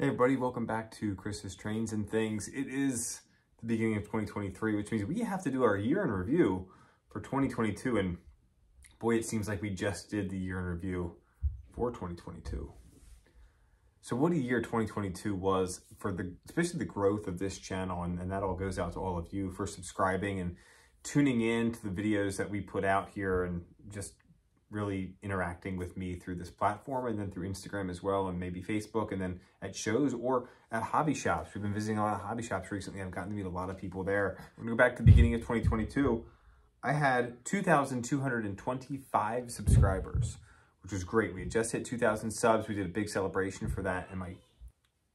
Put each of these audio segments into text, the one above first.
Hey everybody, welcome back to Chris's Trains and Things. It is the beginning of 2023, which means we have to do our year in review for 2022. And boy, it seems like we just did the year in review for 2022. So what a year 2022 was for the, especially the growth of this channel. And, and that all goes out to all of you for subscribing and tuning in to the videos that we put out here and just really interacting with me through this platform and then through Instagram as well and maybe Facebook and then at shows or at hobby shops. We've been visiting a lot of hobby shops recently. I've gotten to meet a lot of people there. When we go back to the beginning of 2022, I had 2,225 subscribers, which was great. We had just hit 2,000 subs. We did a big celebration for that. And my,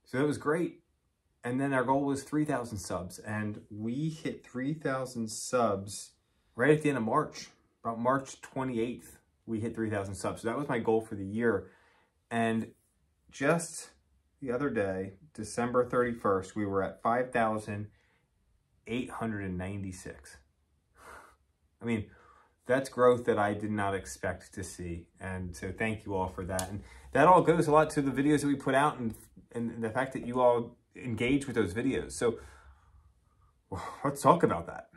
so that was great. And then our goal was 3,000 subs and we hit 3,000 subs right at the end of March, about March 28th we hit 3,000 subs. So that was my goal for the year. And just the other day, December 31st, we were at 5,896. I mean, that's growth that I did not expect to see. And so thank you all for that. And that all goes a lot to the videos that we put out and, and the fact that you all engage with those videos. So let's talk about that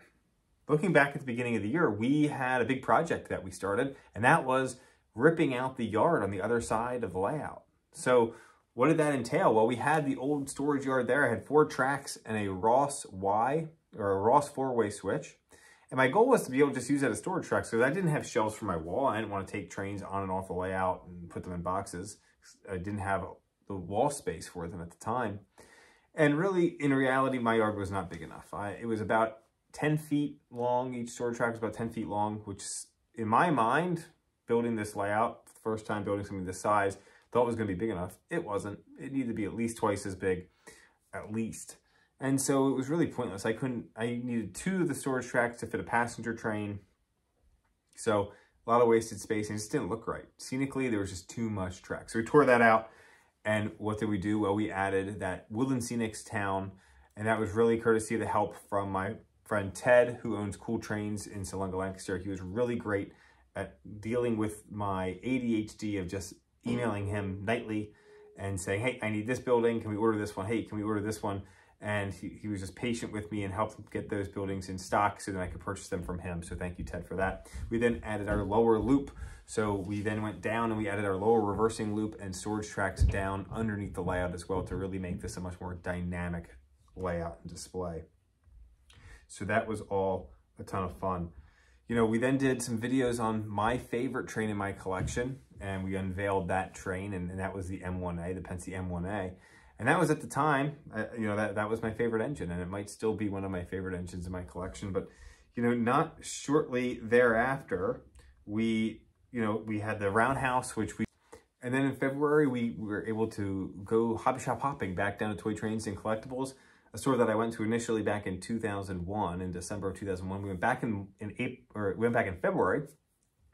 looking back at the beginning of the year, we had a big project that we started, and that was ripping out the yard on the other side of the layout. So what did that entail? Well, we had the old storage yard there. I had four tracks and a Ross Y, or a Ross four-way switch. And my goal was to be able to just use that as storage tracks because I didn't have shelves for my wall. I didn't want to take trains on and off the layout and put them in boxes. I didn't have the wall space for them at the time. And really, in reality, my yard was not big enough. I, it was about 10 feet long. Each storage track is about 10 feet long, which in my mind, building this layout, first time building something this size, thought was going to be big enough. It wasn't. It needed to be at least twice as big, at least. And so it was really pointless. I couldn't, I needed two of the storage tracks to fit a passenger train. So a lot of wasted space and it just didn't look right. Scenically, there was just too much track. So we tore that out. And what did we do? Well, we added that Woodland Scenics town. And that was really courtesy of the help from my friend Ted, who owns Cool Trains in Salunga, Lancaster. He was really great at dealing with my ADHD of just emailing him nightly and saying, hey, I need this building. Can we order this one? Hey, can we order this one? And he, he was just patient with me and helped get those buildings in stock so that I could purchase them from him. So thank you, Ted, for that. We then added our lower loop. So we then went down and we added our lower reversing loop and storage tracks down underneath the layout as well to really make this a much more dynamic layout and display. So that was all a ton of fun. You know, we then did some videos on my favorite train in my collection, and we unveiled that train, and, and that was the M1A, the Pennsy M1A. And that was at the time, uh, you know, that, that was my favorite engine, and it might still be one of my favorite engines in my collection. But, you know, not shortly thereafter, we, you know, we had the Roundhouse, which we, and then in February, we were able to go hobby shop hopping back down to Toy Trains and Collectibles a store that I went to initially back in 2001, in December of 2001. We went back in, in April, or we went back in February,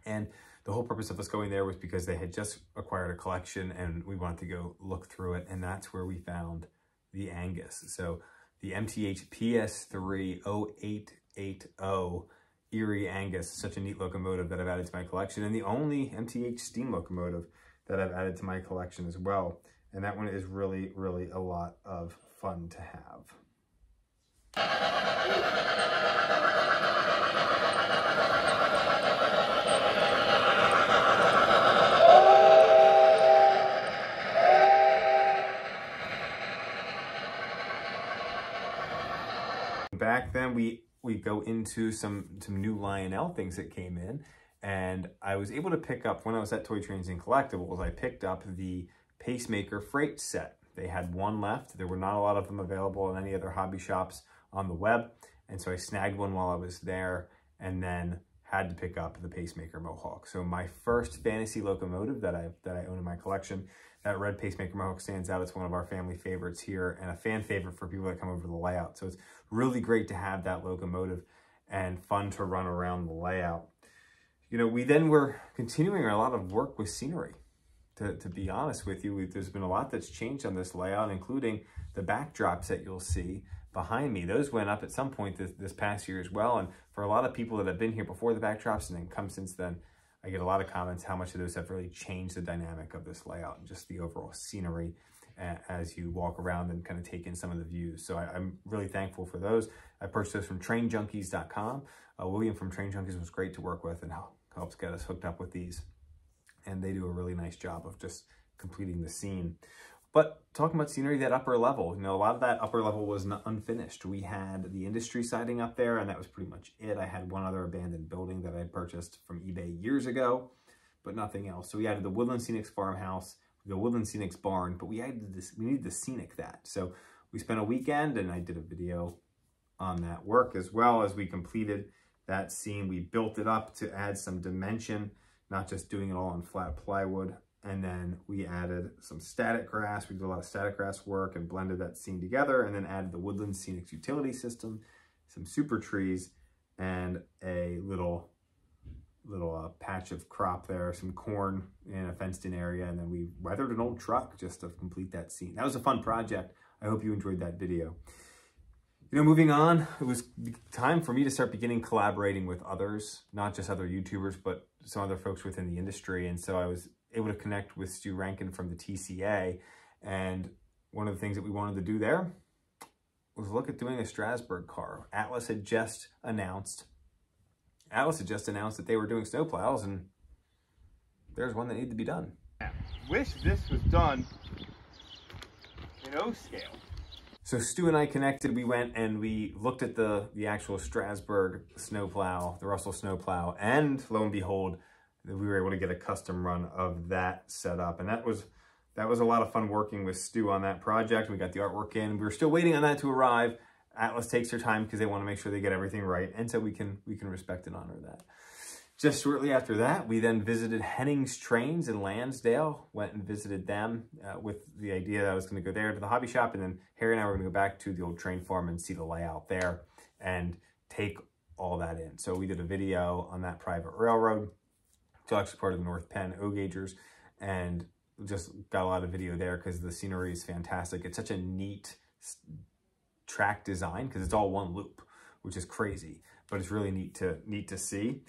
and the whole purpose of us going there was because they had just acquired a collection and we wanted to go look through it, and that's where we found the Angus. So the MTH PS3 0880 Erie Angus, such a neat locomotive that I've added to my collection, and the only MTH steam locomotive that I've added to my collection as well. And that one is really, really a lot of fun to have. Back then, we we go into some some new Lionel things that came in, and I was able to pick up when I was at Toy Trains and Collectibles. I picked up the Pacemaker Freight set they had one left. There were not a lot of them available in any other hobby shops on the web. And so I snagged one while I was there and then had to pick up the Pacemaker Mohawk. So my first fantasy locomotive that I that I own in my collection, that red Pacemaker Mohawk stands out. It's one of our family favorites here and a fan favorite for people that come over the layout. So it's really great to have that locomotive and fun to run around the layout. You know, we then were continuing a lot of work with scenery to, to be honest with you. There's been a lot that's changed on this layout, including the backdrops that you'll see behind me. Those went up at some point this, this past year as well. And for a lot of people that have been here before the backdrops and then come since then, I get a lot of comments how much of those have really changed the dynamic of this layout and just the overall scenery as you walk around and kind of take in some of the views. So I, am really thankful for those. I purchased those from trainjunkies.com. Uh, William from Train Junkies was great to work with and helps get us hooked up with these. And they do a really nice job of just completing the scene. But talking about scenery, that upper level, you know, a lot of that upper level was unfinished. We had the industry siding up there, and that was pretty much it. I had one other abandoned building that I purchased from eBay years ago, but nothing else. So we added the Woodland Scenics farmhouse, the Woodland Scenics barn, but we added this, we needed the scenic that. So we spent a weekend, and I did a video on that work as well as we completed that scene. We built it up to add some dimension, not just doing it all on flat plywood. And then we added some static grass. We did a lot of static grass work and blended that scene together and then added the Woodland Scenics utility system, some super trees, and a little little uh, patch of crop there, some corn in a fenced in area. And then we weathered an old truck just to complete that scene. That was a fun project. I hope you enjoyed that video. You know, moving on, it was time for me to start beginning collaborating with others, not just other YouTubers, but some other folks within the industry. And so I was able to connect with Stu Rankin from the TCA. And one of the things that we wanted to do there was look at doing a Strasburg car. Atlas had just announced, Atlas had just announced that they were doing snowplows and there's one that needed to be done. Wish this was done in O scale. So Stu and I connected, we went and we looked at the, the actual Strasburg snowplow, the Russell snowplow, and lo and behold, we were able to get a custom run of that set up. And that was that was a lot of fun working with Stu on that project. We got the artwork in. We were still waiting on that to arrive. Atlas takes their time because they want to make sure they get everything right. And so we can we can respect and honor that. Just shortly after that, we then visited Henning's Trains in Lansdale, went and visited them uh, with the idea that I was going to go there to the hobby shop. And then Harry and I were going to go back to the old train farm and see the layout there and take all that in. So we did a video on that private railroad still actually part of the North Penn O-Gaugers and just got a lot of video there because the scenery is fantastic. It's such a neat track design because it's all one loop, which is crazy, but it's really neat to neat to see.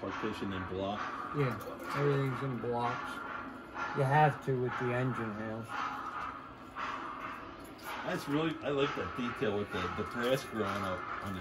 partition and block? Yeah, everything's in blocks. You have to with the engine rails. That's really, I like that detail with the, the brass growing up on the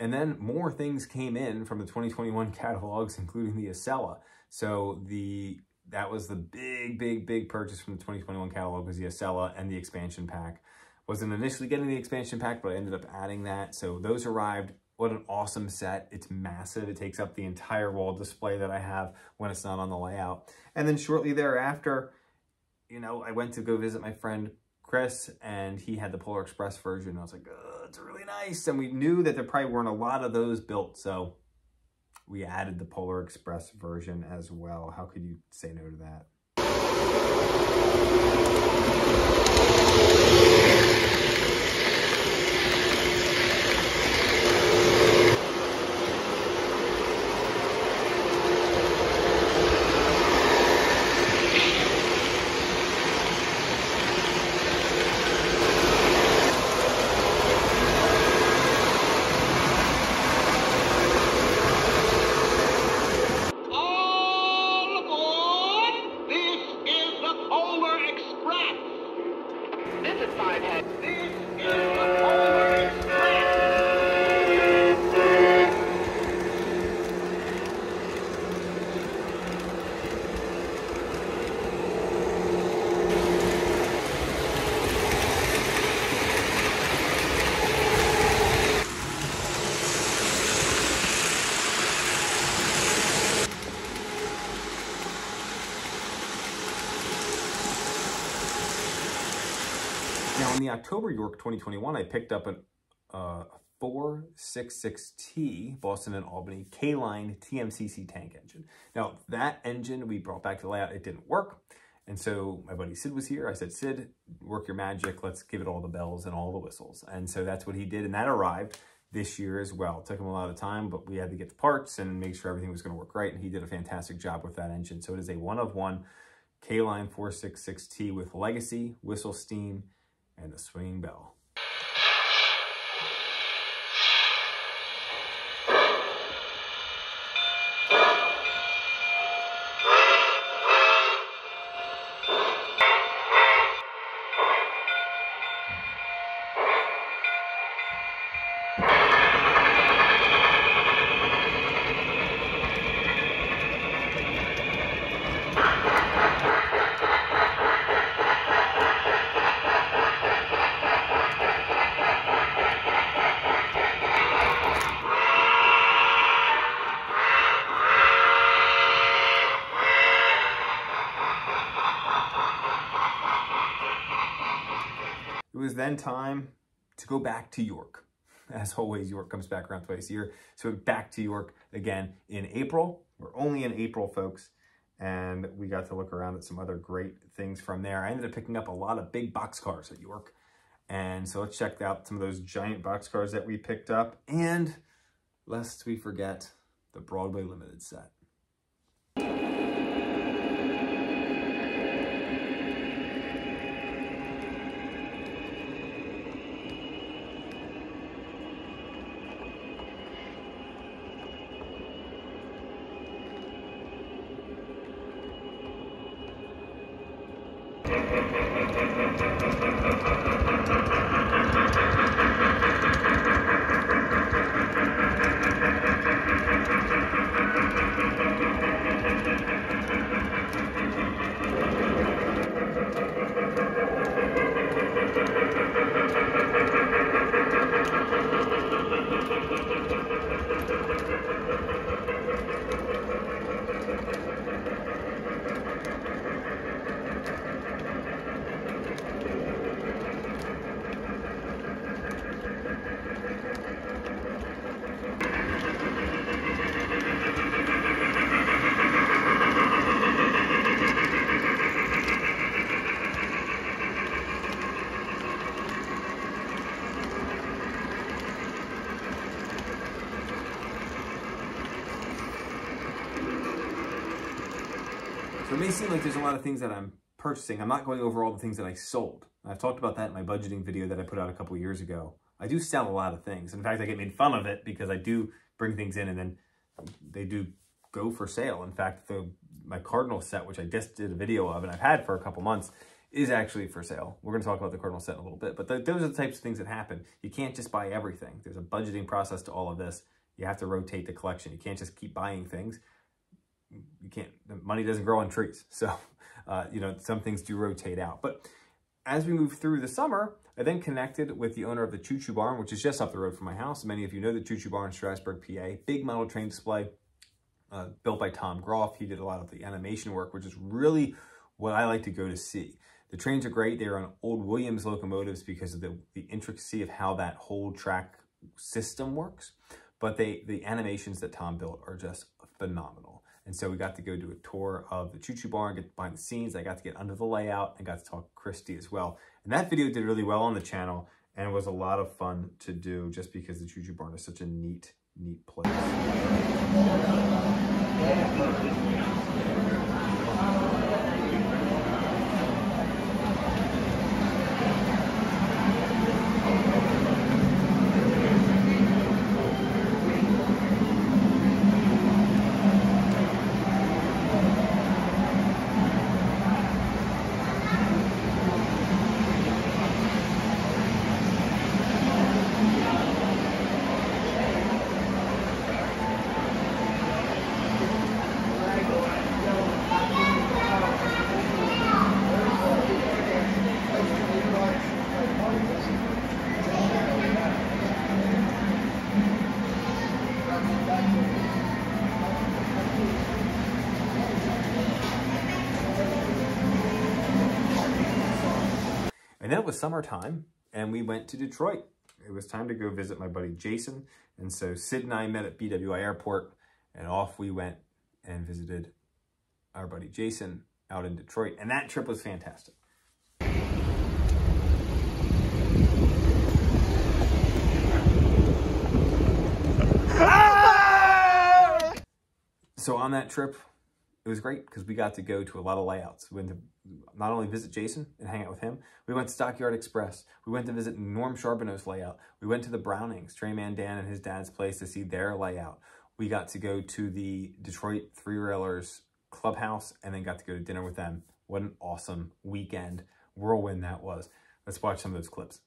and then more things came in from the 2021 catalogs, including the Acela. So the that was the big, big, big purchase from the 2021 catalog was the Acela and the expansion pack. Wasn't initially getting the expansion pack, but I ended up adding that. So those arrived what an awesome set. It's massive. It takes up the entire wall display that I have when it's not on the layout. And then shortly thereafter, you know, I went to go visit my friend Chris and he had the Polar Express version. I was like, it's really nice. And we knew that there probably weren't a lot of those built. So we added the Polar Express version as well. How could you say no to that? The October York 2021, I picked up a uh, 466T Boston and Albany K-Line TMCC tank engine. Now, that engine we brought back to layout, it didn't work. And so my buddy Sid was here. I said, Sid, work your magic. Let's give it all the bells and all the whistles. And so that's what he did. And that arrived this year as well. It took him a lot of time, but we had to get the parts and make sure everything was going to work right. And he did a fantastic job with that engine. So it is a one of one K-Line 466T with legacy, whistle steam, and a swinging bell. Time to go back to York. As always, York comes back around twice a year. So back to York again in April. We're only in April, folks. And we got to look around at some other great things from there. I ended up picking up a lot of big box cars at York. And so let's check out some of those giant box cars that we picked up. And lest we forget, the Broadway Limited set. Seem like there's a lot of things that I'm purchasing. I'm not going over all the things that I sold. I've talked about that in my budgeting video that I put out a couple years ago. I do sell a lot of things. In fact, I get made fun of it because I do bring things in and then they do go for sale. In fact, the my Cardinal set, which I just did a video of and I've had for a couple months, is actually for sale. We're going to talk about the Cardinal set in a little bit, but th those are the types of things that happen. You can't just buy everything. There's a budgeting process to all of this. You have to rotate the collection. You can't just keep buying things. You can't, money doesn't grow on trees. So, uh, you know, some things do rotate out. But as we move through the summer, I then connected with the owner of the Choo Choo Barn, which is just up the road from my house. Many of you know the Choo Choo Barn Strasburg, PA. Big model train display uh, built by Tom Groff. He did a lot of the animation work, which is really what I like to go to see. The trains are great. They're on old Williams locomotives because of the, the intricacy of how that whole track system works. But they the animations that Tom built are just phenomenal. And so we got to go do a tour of the Choo Choo Barn, get behind the scenes. I got to get under the layout and got to talk to Christy as well. And that video did really well on the channel and it was a lot of fun to do just because the Choo Choo Barn is such a neat, neat place. Was summertime and we went to Detroit. it was time to go visit my buddy Jason. And so Sid and I met at BWI Airport and off we went and visited our buddy Jason out in Detroit. And that trip was fantastic. Ah! So on that trip, it was great because we got to go to a lot of layouts. We went to not only visit Jason and hang out with him, we went to Stockyard Express. We went to visit Norm Charbonneau's layout. We went to the Brownings, Trey Mandan and his dad's place to see their layout. We got to go to the Detroit Three Railers clubhouse and then got to go to dinner with them. What an awesome weekend whirlwind that was. Let's watch some of those clips.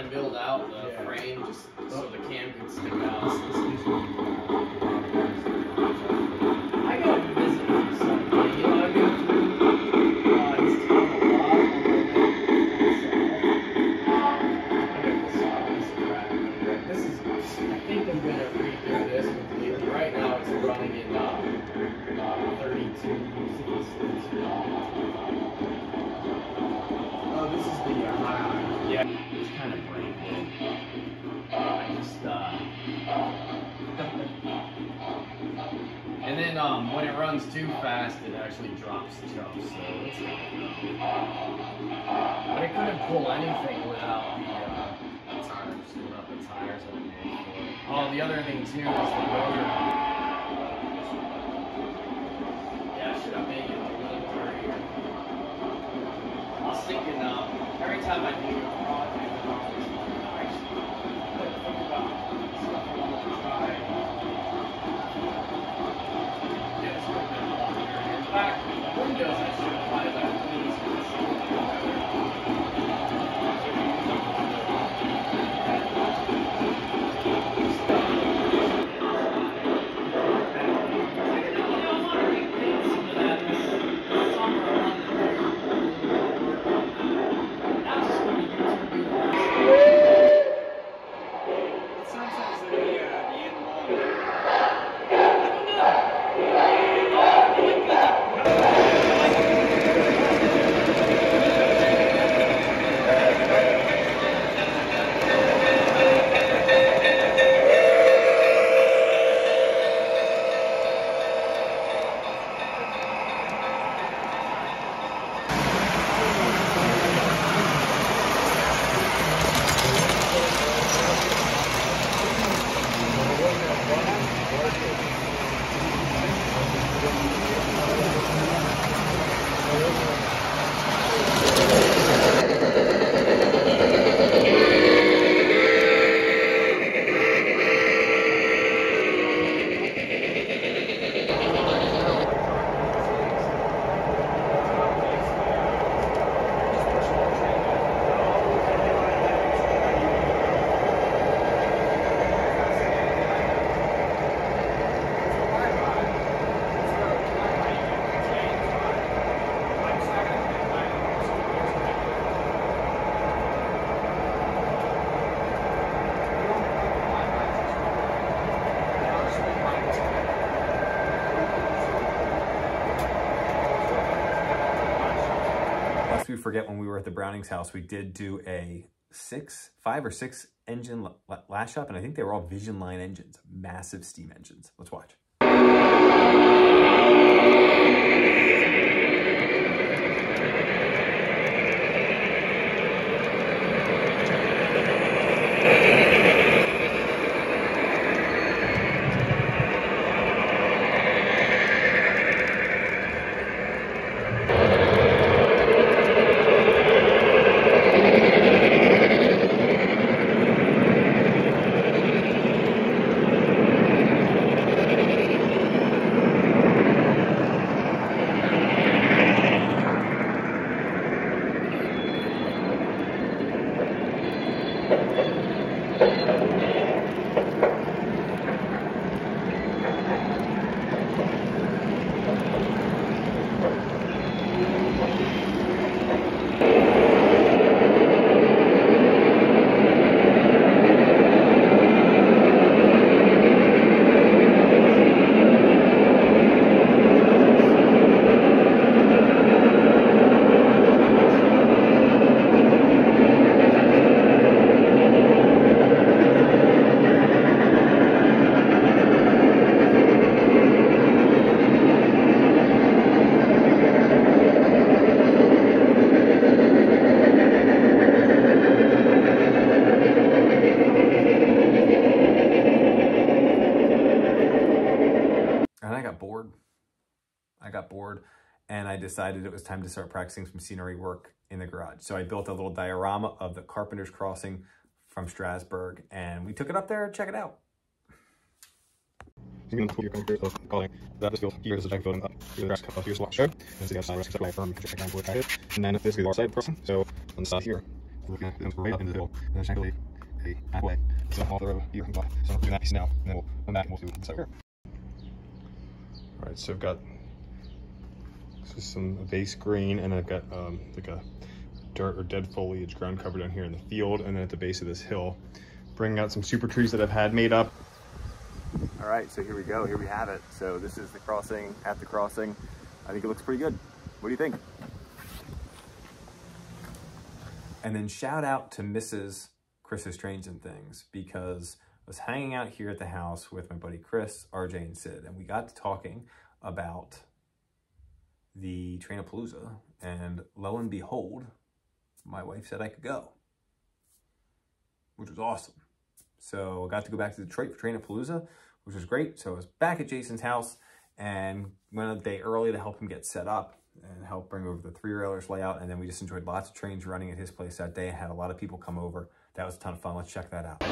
Yeah. that's when I built out the frame just so the cam could stick out. The other thing too is the motor. Yeah, I should have made it dirtier. I was thinking, um, every time I do a project, forget, when we were at the Brownings house, we did do a six, five or six engine la- la- lash up, and I think they were all Vision Line engines, massive steam engines. Let's watch. Decided it was time to start practicing some scenery work in the garage. So I built a little diorama of the Carpenter's Crossing from Strasburg and we took it up there to check it out. You can pull your computer of calling that is here is a giant building up to the grass of your swap show. And so you have rest away from just checking out. And then this is the side person. So on the side here, looking at it right up into the hill. And then actually a halfway. So off the road here and by. So I'm doing that piece now. And then we'll come back and we'll do the side here. All right, so I've got this is some base green and I've got um, like a dirt or dead foliage ground cover down here in the field and then at the base of this hill bringing out some super trees that I've had made up all right, so here we go. Here we have it. So this is the crossing at the crossing. I think it looks pretty good. What do you think? And then shout out to Mrs. Chris's Trains and Things because I was hanging out here at the house with my buddy Chris, RJ, and Sid, and we got to talking about the Trainapalooza, and lo and behold, my wife said I could go, which was awesome. So I got to go back to Detroit for Trainapalooza, which was great. So I was back at Jason's house and went a day early to help him get set up and help bring over the three railers layout. And then we just enjoyed lots of trains running at his place that day. Had a lot of people come over. That was a ton of fun. Let's check that out.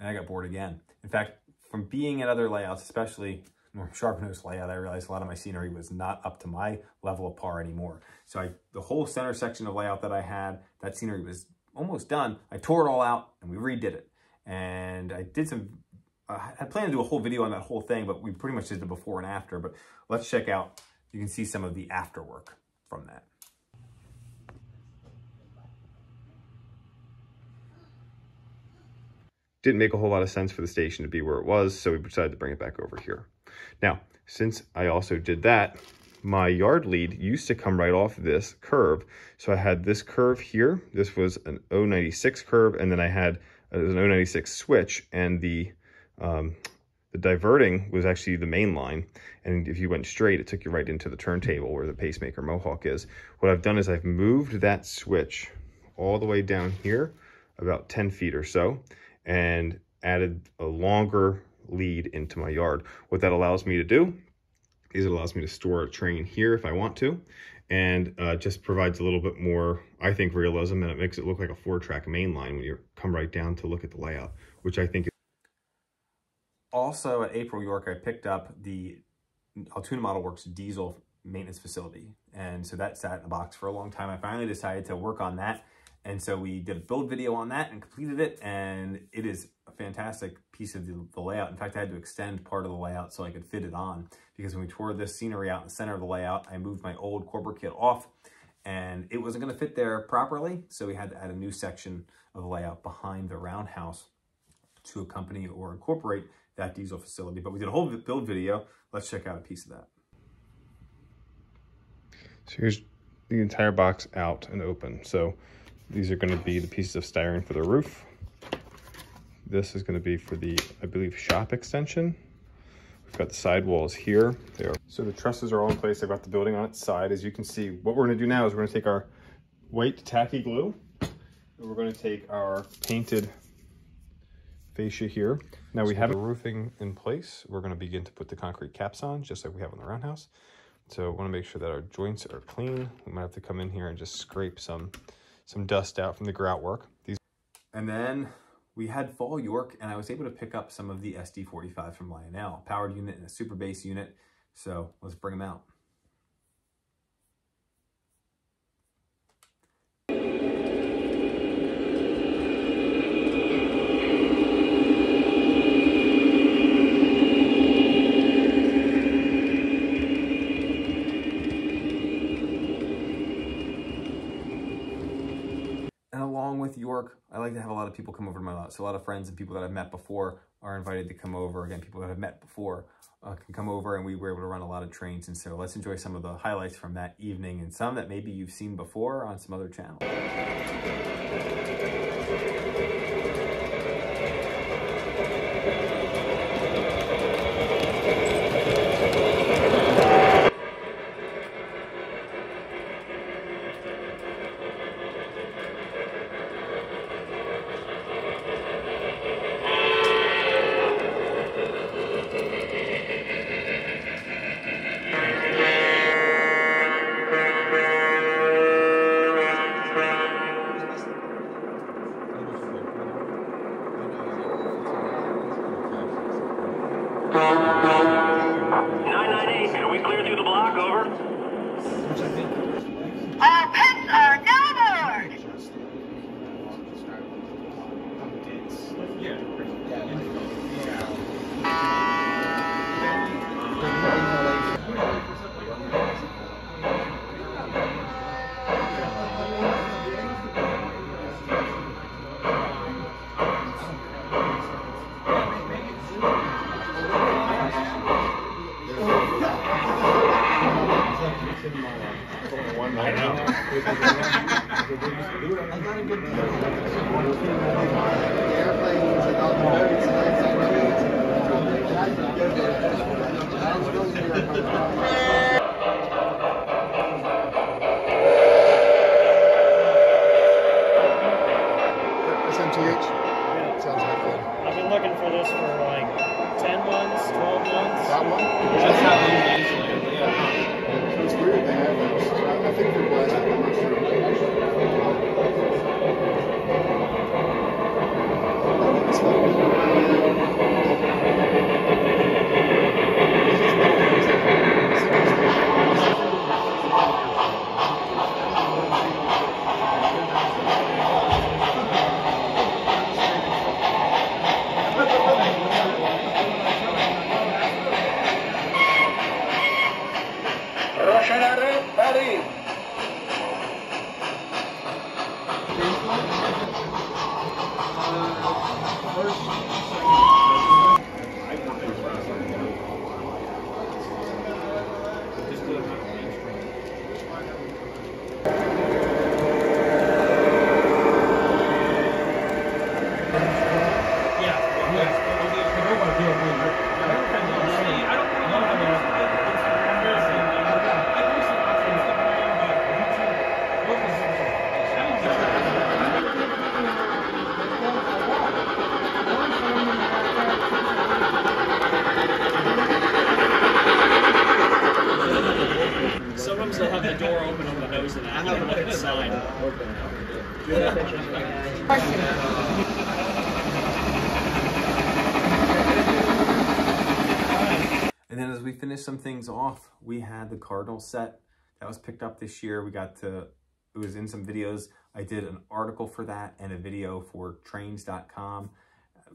and I got bored again. In fact, from being at other layouts, especially Norm Charbonneau's layout, I realized a lot of my scenery was not up to my level of par anymore. So I, the whole center section of layout that I had, that scenery was almost done. I tore it all out and we redid it. And I did some, I had planned to do a whole video on that whole thing, but we pretty much did the before and after. But let's check out, you can see some of the after work from that. Didn't make a whole lot of sense for the station to be where it was, so we decided to bring it back over here. Now, since I also did that, my yard lead used to come right off this curve. So I had this curve here. This was an 096 curve, and then I had uh, an 096 switch, and the um, the diverting was actually the main line. And if you went straight, it took you right into the turntable where the pacemaker Mohawk is. What I've done is I've moved that switch all the way down here, about 10 feet or so, and added a longer lead into my yard. What that allows me to do is it allows me to store a train here if I want to, and uh, just provides a little bit more, I think, realism, and it makes it look like a four-track main line when you come right down to look at the layout, which I think is Also at April York, I picked up the Altoona Model Works diesel maintenance facility. And so that sat in the box for a long time. I finally decided to work on that. And so we did a build video on that and completed it. And it is a fantastic piece of the, the layout. In fact, I had to extend part of the layout so I could fit it on because when we tore this scenery out in the center of the layout, I moved my old corporate kit off and it wasn't going to fit there properly. So we had to add a new section of the layout behind the roundhouse to accompany or incorporate that diesel facility. But we did a whole build video. Let's check out a piece of that. So here's the entire box out and open. So these are going to be the pieces of styrene for the roof. This is going to be for the, I believe, shop extension. We've got the sidewalls here. There. So the trusses are all in place. I've got the building on its side. As you can see, what we're going to do now is we're going to take our white tacky glue And we're going to take our painted fascia here. Now we have the roofing in place. We're going to begin to put the concrete caps on, just like we have on the roundhouse. So I want to make sure that our joints are clean. We might have to come in here and just scrape some some dust out from the grout work. These And then we had fall York and I was able to pick up some of the SD45 from Lionel, powered unit and a super base unit. So let's bring them out. And along with York, I like to have a lot of people come over to my lot. So a lot of friends and people that I've met before are invited to come over. Again, people that I've met before uh, can come over and we were able to run a lot of trains. And so let's enjoy some of the highlights from that evening and some that maybe you've seen before on some other channel. SMTH? the Cardinal set that was picked up this year. We got to, it was in some videos. I did an article for that and a video for trains.com,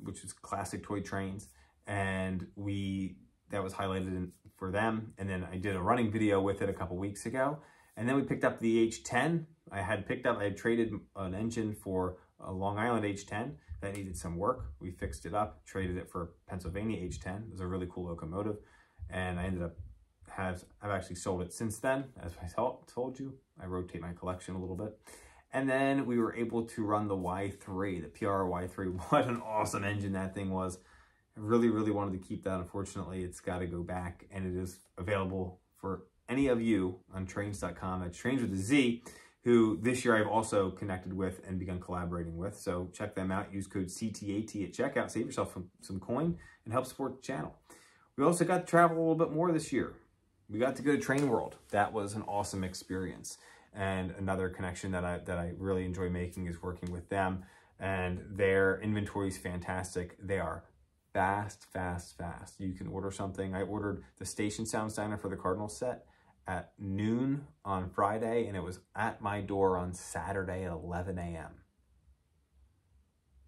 which is classic toy trains. And we, that was highlighted in, for them. And then I did a running video with it a couple weeks ago. And then we picked up the H10. I had picked up, I had traded an engine for a Long Island H10 that needed some work. We fixed it up, traded it for Pennsylvania H10. It was a really cool locomotive. And I ended up, I've actually sold it since then. As I told you, I rotate my collection a little bit. And then we were able to run the Y3, the PR Y3. What an awesome engine that thing was. I really, really wanted to keep that. Unfortunately, it's got to go back and it is available for any of you on trainz.com. That's trains with a Z. who this year I've also connected with and begun collaborating with. So check them out. Use code CTAT at checkout. Save yourself some, some coin and help support the channel. We also got to travel a little bit more this year. We got to go to Train World. That was an awesome experience. And another connection that I, that I really enjoy making is working with them. And their inventory is fantastic. They are fast, fast, fast. You can order something. I ordered the Station Sounds Diner for the Cardinal set at noon on Friday, and it was at my door on Saturday at 11 a.m.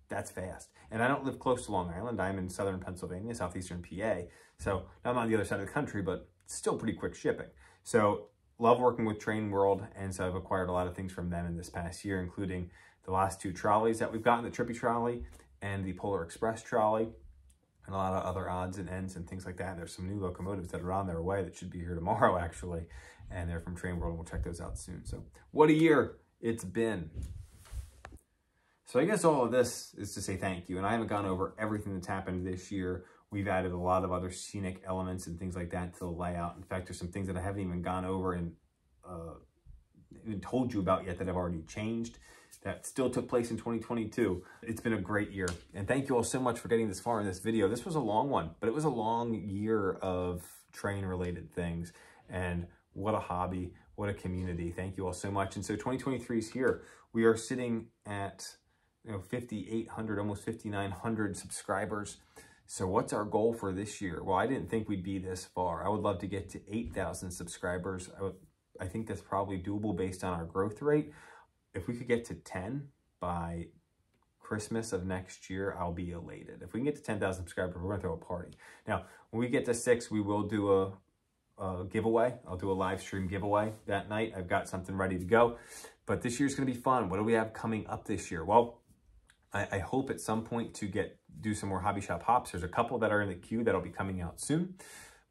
That's fast. And I don't live close to Long Island. I'm in southern Pennsylvania, southeastern PA. So I'm on the other side of the country, but still pretty quick shipping. So love working with Train World, and so I've acquired a lot of things from them in this past year, including the last two trolleys that we've gotten, the Trippy trolley and the Polar Express trolley, and a lot of other odds and ends and things like that. There's some new locomotives that are on their way that should be here tomorrow, actually, and they're from Train World, and we'll check those out soon. So what a year it's been. So I guess all of this is to say thank you, and I haven't gone over everything that's happened this year. We've added a lot of other scenic elements and things like that to the layout. In fact, there's some things that I haven't even gone over and uh, even told you about yet that I've already changed that still took place in 2022. It's been a great year. And thank you all so much for getting this far in this video. This was a long one, but it was a long year of train related things. And what a hobby, what a community. Thank you all so much. And so 2023 is here. We are sitting at you know 5,800, almost 5,900 subscribers. So what's our goal for this year? Well, I didn't think we'd be this far. I would love to get to 8,000 subscribers. I, would, I think that's probably doable based on our growth rate. If we could get to 10 by Christmas of next year, I'll be elated. If we can get to 10,000 subscribers, we're going to throw a party. Now, when we get to six, we will do a, a giveaway. I'll do a live stream giveaway that night. I've got something ready to go. But this year's going to be fun. What do we have coming up this year? Well, I, I, hope at some point to get do some more hobby shop hops. There's a couple that are in the queue that'll be coming out soon.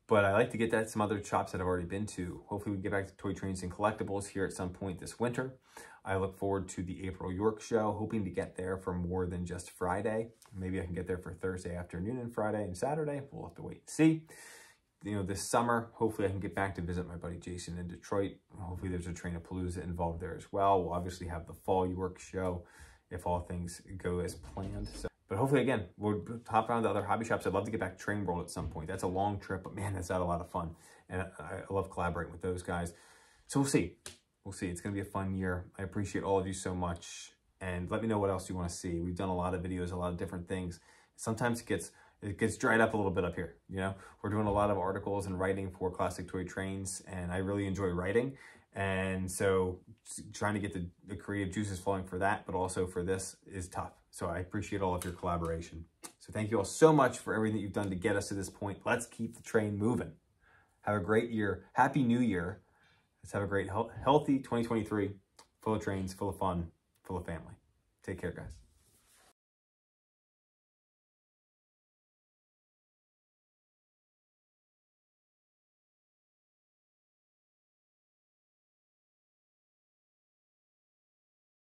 But I like to get that some other shops that I've already been to. Hopefully we get back to Toy Trains and Collectibles here at some point this winter. I look forward to the April York show, hoping to get there for more than just Friday. Maybe I can get there for Thursday afternoon and Friday and Saturday. We'll have to wait and see. You know, this summer, hopefully I can get back to visit my buddy Jason in Detroit. Hopefully there's a Trainapalooza involved there as well. We'll obviously have the Fall York show if all things go as planned. So, but hopefully, again, we'll hop around to other hobby shops. I'd love to get back to Train World at some point. That's a long trip, but man, that's had a lot of fun. And I, I love collaborating with those guys. So we'll see. We'll see. It's going to be a fun year. I appreciate all of you so much. And let me know what else you want to see. We've done a lot of videos, a lot of different things. Sometimes it gets it gets dried up a little bit up here. You know, we're doing a lot of articles and writing for Classic Toy Trains, and I really enjoy writing. And so trying to get the, the creative juices flowing for that, but also for this is tough. So I appreciate all of your collaboration. So thank you all so much for everything that you've done to get us to this point. Let's keep the train moving. Have a great year. Happy New Year. Let's have a great, healthy 2023, full of trains, full of fun, full of family. Take care, guys.